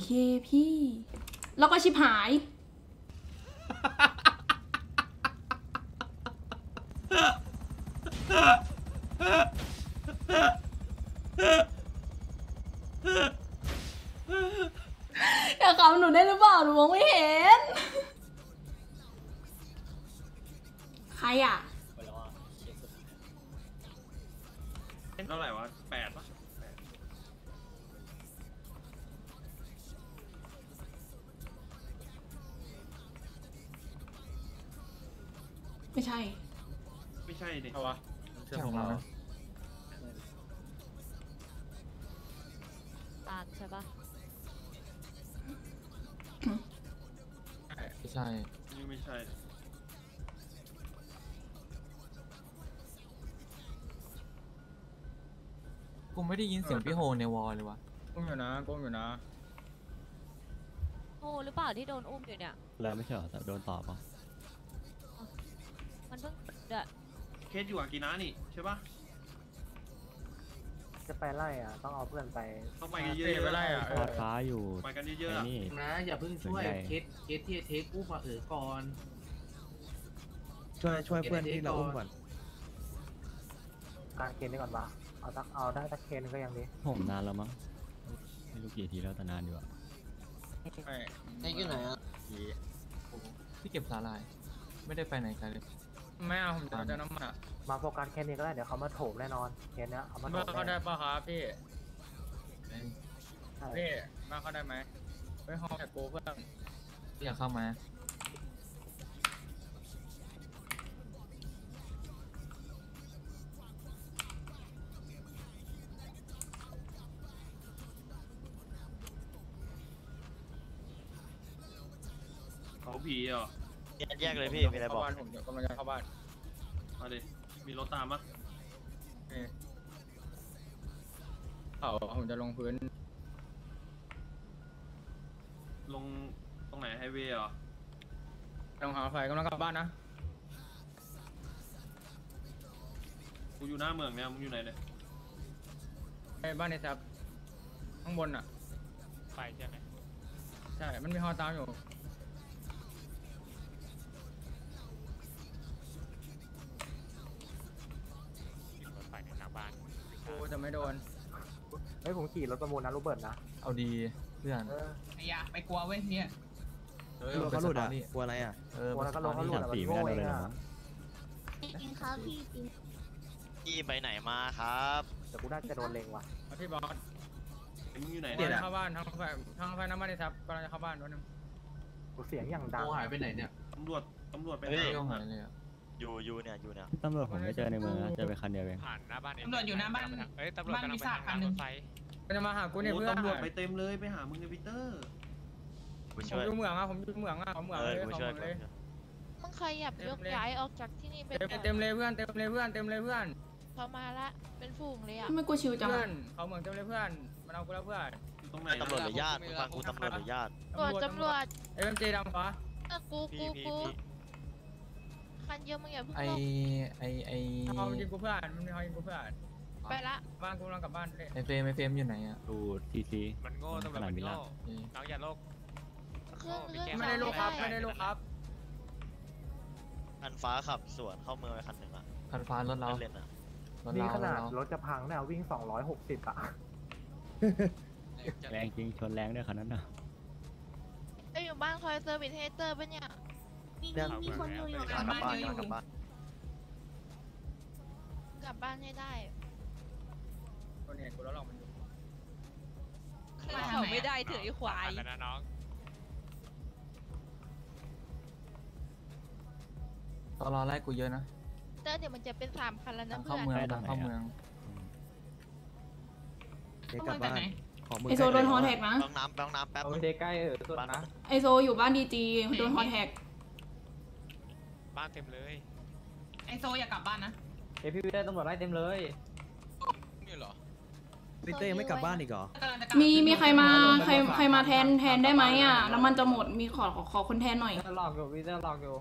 เคพี่ แล้วก็ชิบหาย อย่าขำหนูได้หรือเปล่า หนูมองไม่เห็น ใครอะเท่าไหร่วะแปด ไม่ใช่ ไม่ใช่ดิเอาวะใช่ของเรานะตาลใช่ปะไม่ใช่ยังไม่ใช่กูไม่ได้ยินเสียงพี่โฮในวอลเลยวะก้มอยู่นะก้มอยู่นะโอ้หรือเปล่าที่โดนอุ้มอยู่เนี่ย แล้วไม่ใช่เหรอแต่โดนตอบอะ มันเพิ่งเดะเคสอยู่อากินะนี่ใช่ปะจะไปไล่อะ ต้องเอาเพื่อนไป ต้องไปกันเยเตะอะไปไล่อะรอดฟ้าอยู่ๆไปกันเยไอ้อะๆอะนี่ นะอย่าเพิ่งช่วยส่วนใหญ่เคสเคสที่เทคอุ้มมาเออก่อน ช่วยช่วยเพื่อนที่เราอุ้มก่อนการเคนนี้ก่อนวะเอาตักเอาได้ตักเคนก็ยังดีผมนานแล้วมั้งไม่รู้กี่ทีแล้วแต่นานอยู่อะไม่เทคอยู่ไหนอะที่เก็บสาลาย ไม่ได้ไปไหนไกลเลย ไม่เอาผมจะเอาน้ำมันอะมาโฟกัสเคนนี้ก็ได้เดี๋ยวเขามาโถมแน่นอนเคนเนี้ยเอามาโถบ้ามเขาได้แน่ปะครับพี่ใช่พี่บ้านเขาได้ไหมไปห้องแท็กโกเพื่อนอยากเข้ามาเขาผีเหรอ แยกเลยพี่ มีอะไรบอก เข้าบ้านผมเดี๋ยวกำลังจะเข้าบ้านมาดิ มีรถตามปะนี่เขาผมจะลงพื้น ลงตรงไหนไฮเวย์เหรอลงหาไฟกำลังกลับบ้านนะ กูอยู่หน้าเมืองเนี่ย มึงอยู่ไหนเนี่ยไอ้บ้านในแท็บข้างบนอะไฟใช่ไหมใช่ มันมีฮอตามอยู่ จะไม่โดนเฮ้ยผมขี่รถประมูลนะโรเบิร์ตนะเอาดีเพื่อน เออ ไอ้ยาไปกลัวเว้ยเนี่ยเออกลัวเขาหลุดอะนี่กลัวอะไรอะ เออโอ้แล้วก็ลงเขาหลุดสามอะมันปีโง่ไม่ได้เองเลยเหรออะมั้งกินข้าวพี่กินพี่ไปไหนมาครับเดี๋ยวกูน่าจะโดนเลงว่ะเอาที่บอสไอ้มึงอยู่ไหนกำลัเนี่ยงจะเข้าบ้านทางไฟทางไฟน้ำมันในแท็บกำลังจะเข้าบ้านวันนึงกูเสียงอย่างดังโตหายไปไหนเนี่ยตำรวจตำรวจไปเฮ้ยไม่ต้องไหนหายเลยอะอ ยู่อยู่เนี่ยอยู่เนี่ยตำรวจผมไม่เจอในเมืองนะเจอไปคันเดียวเองผ่านหน้าบ้านเตำรวจอยู่หน้าบ้านเอ้ยตำรวจกำลังไปบ้านมีทางซากคันหนึ่รงถไฟมันจะมาหากูเนี่ยโอ้เพื่อนตำรวจไปเต็มเลยไปหามึงในวิเตอร์กูผมช่วยอยู่เหมืองอะผมอยู่เหมืองอะเขาเหมืองเอเลอยกูเขาช่เหวยมืองเลยมึงใครอยากยกย้ายออกจากที่นี่ไปเต็มก่อนเต็มเลยเพื่อนเต็มเลยเพื่อนเต็มเลยเพื่อนเขามาละเป็นฝูงเลยอะทำไมกูชิวจังเพื่ออะนเขาเหมืองเต็มเลยเพื่อนมันเอากูแล้วเพื่อนอยู่ตรงไหนตำรวจหรือญาติมึงฟังกูตำรวจหรือญาติตรวจตำรวจเอ็มจีดำฟ้าเออกูพี่กูพี่กูพี่ คันเยอะมึงอย่าเพิ่งไอลงไอไอเขายิงกูเพื่อนมันมีเขายิงกูเพื่อนไปละบ้านกูกำลังกลับบ้านเลยไอเฟรมไอเฟรมอยู่ไหนอะดูทีซีมันโง่ตำรวจขนามัดนมิลาโง่เออน้องอย่าโลกเครื่องโอ้เครื่องแกไม่ได้ลูกครับไม่ไม่ได้ลูกครับคันฟ้าขับสวนเข้าเมืองไปคันหนึ่งอะคันฟ้ารถเราเล่นๆอะรถนี่เราขนาดรถรถจะพังเนี่ยวิ่ง260อะแรงจริงชนแรงด้วยคันนั้นนะไอยอยู่บ้านคอยเซอร์วิสเฮเตอร์ปะเนี่ย เรื่อง มีคนอยู่กลับบ้านกลับบ้านกลับบ้านให้ได้คนเห็นกูแล้วหลอกมันอยู่ขึ้นเขาไม่ได้ถือไอ้ควายแล้วนะน้องตอนรอไล่กูเยอะนะเตอร์เดี๋ยวมันจะเป็นสามพันแล้วนะทางเพื่เข้าอนเมืองทางเข้าเมือง เดี๋ยวกลับบ้านขอมือไอโซโดนฮอแท็กนะต้องน้ำต้องน้ำแป๊บเอาไปใกล้เออสุดนะ ไอโซอยู่บ้านดีจีโดนฮอแท็ก บ้านเต็มเลยไอโซอย่ากลับบ้านนะเอพี่วิได้ตำรวจไล่เต็มเลยนี่เหรอลิเต้ยังไม่กลับบ้านอีกเหรอกำลังจะกลับมีมีใครมาใครใครมาแทนแทนได้ไหมอะแล้วมันจะหมดมีขอขอขอคนแทนหน่อย หลอกอยู่วิได้หลอกอยู่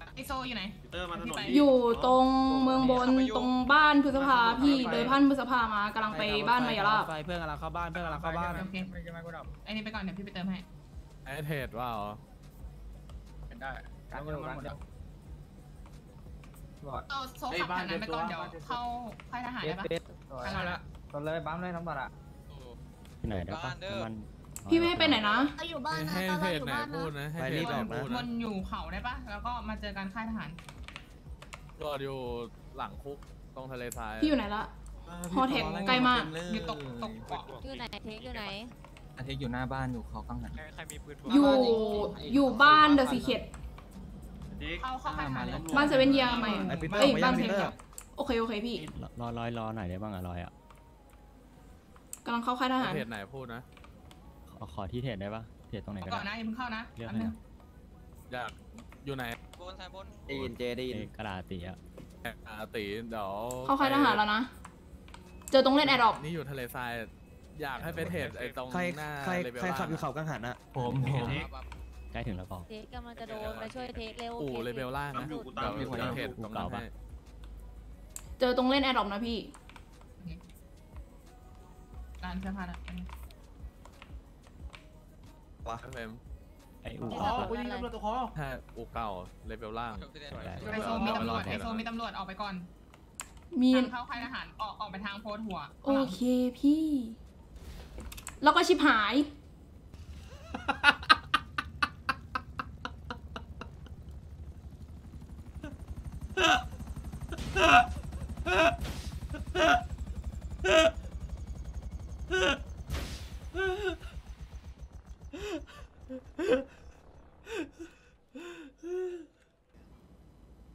กไอโซอยู่ไหนปีเตอร์มาถนนไปนี้อยู่ตรงเมืองบนตรงบ้านพฤษภาพี่เลยพันพฤษภามากำลังไปบ้านมายาลาบไฟเพื่อนกำลังเข้าบ้านเพื่อนกำลังเข้าบ้านโอเคไม่จะมากูดับไอ้นี่ไปก่อนเดี๋ยวพี่ไปเติมให้ไอเทดว่าเหรอเป็นได้การเมืองการเมือง บอดเอาโซขับแถวนั้นไปก่อนเดี๋ยวเข้าค่ายทหารเบได้สปะเบสอะไรละตอนเลยปั๊มเลยน้ำบอดอะที่ไหนได้ปะน้ำมันพี่ไม่ให้ไปไหนนะ เราอยู่บ้านนะให้เราเทอดยู่ไหนบ้านพูดนะ นะให้ไปเทรีดบไหนออกพูนะดวนะนอยู่เขาได้ปะแล้วก็มาเจอกันค่ายทหารรออยู่หลังคุกตรงทะเลทรายพี่อยู่ไหนละฮอเทคใกล้มาก อยู่ตกตกเกาะอยู่ไหนเทคอยู่ไหนอาทิตย์อยู่หน้าบ้านอยู่เขากังหัน ใครมีปืนอยู่อยู่บ้านเดอะซีเคทดิ๊ก เข้าเข้าค่ายทหารเลยบ้านเซเว่นเยียร์ใหม่ไอ้ปีเตอร์เอ้ยมายับ้างนปีเซเตเว่นอร์เยียร์โอเคโอเคพี่รอรอยรอไหนได้บ้างอะรอยอะกำลังเข้าค่ายทหารเทดไหนพูดนะขอขอที่เทรดได้ปะเทรดตรงไหนก็ก่อนได้นะอย่าเพิ่งเข้านะเลือกแป๊บให้หนึน่งอยอยากอยู่ไหนบนสายบนได้ยินเจได้ยินเอ้ยกระดาษตีอะอาตีเดี๋ยวเข้าค่ายทหารแล้วนะเจอตรงเล่นแอร์ดรอปนี่อยู่ทะเลทรายอยากให้ไปเทรดไอ้ตรงใครหน้าใครเลเวลใครขับล่างอยู่เขากังหันอะผม ใกล้ถึงแล้วบอกเทคกำลังจะโดนไปช่วยเทคเร็วอู่เลเวลล่างนะตามอยู่กูเดี๋ตามยวอยู่เดี๋ยวเทรดตรงนั้นให้เจอตรงเล่นแอร์ดรอปนะพี่ร้านเสื้อผ้านะวะเฟรมไอ้อู่อ๋อปะกูยิงตำรวจตัวคอถ้าอู่เก่าเลเวลล่างไอโซมีตำรวจไอโซมีตำรวจออกไปก่อน มีทางเข้าค่ายทหารออกออกไปทางโพสต์หัว โอเคพี่ แล้วก็ชิบหาย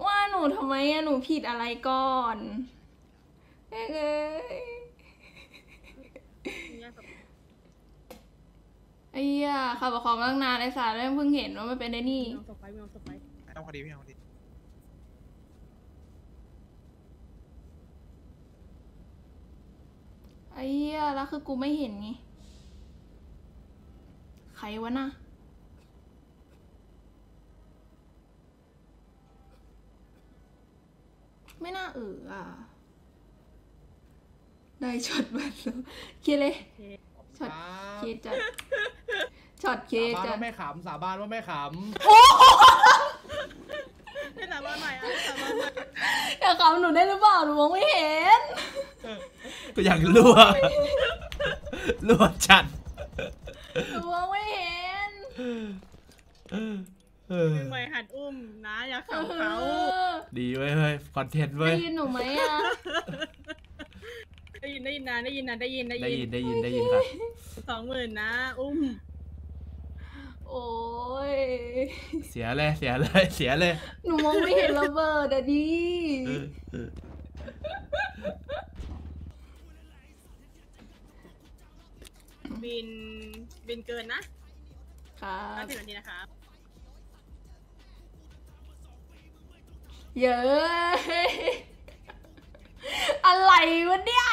ว่าหนูทำไมอะหนูผิดอะไรก่อนเอ้ยไอ้เหี้ยขับกับของตั้งนานไอ้สารแล้วเพิ่งเห็นว่ามันเป็นไอ้นี่ต้องคดีพี่เอาคดี เหี้ยแล้วคือกูไม่เห็นไงใครวะน่ะไม่น่าเอออะ ได้ช็อตบัตรแล้วเคลียร์เลยช็อตเคจัดช็อตเคสาบานจัดว่าไม่ขำสาบานว่าไม่ขให้สาบานใหม่อะสาบานใหม่ อย่าขำหนูได้หรือเปล่าหนูมองไม่เห็น ก็อย่างรั่วรั่วจัดหนูมองไม่เห็นใหม่หัดอุ้มนะอย่าขำเขาดีเว้ยเฮ้ยคอนเทนต์เว้ได้ยยินหนูไหมอะได้ยินได้ยินนะได้ยินนะได้ยินได้ได้ยิยินนได้ยินได้ยินครับสองหมื่นนะ อุ้ม โอ้ยเสียเลยเสียเลยเสียเลย หนูมองไม่เห็นระเบิดอะดิ บินบินเกินนะครับห้าสิบนาทีนะครับเยอะอะไรวะเนี่ย